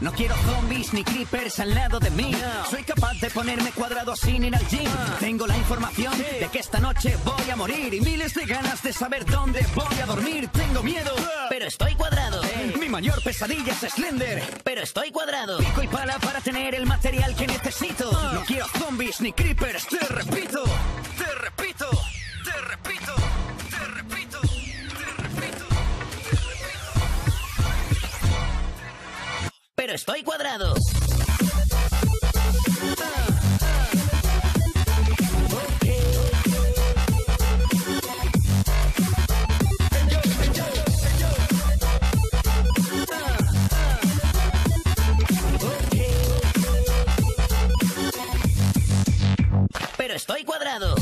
No quiero zombies ni creepers al lado de mí. Soy capaz de ponerme cuadrado sin ir al gym. Tengo la información de que esta noche voy a morir y miles de ganas de saber dónde voy a dormir. Tengo miedo, Pero estoy cuadrado. mi mayor pesadilla es Slender. Pero estoy cuadrado. Pico y pala para tener el material que necesito. No quiero zombies ni creepers, te repito, Pero estoy cuadrado. Pero estoy cuadrado.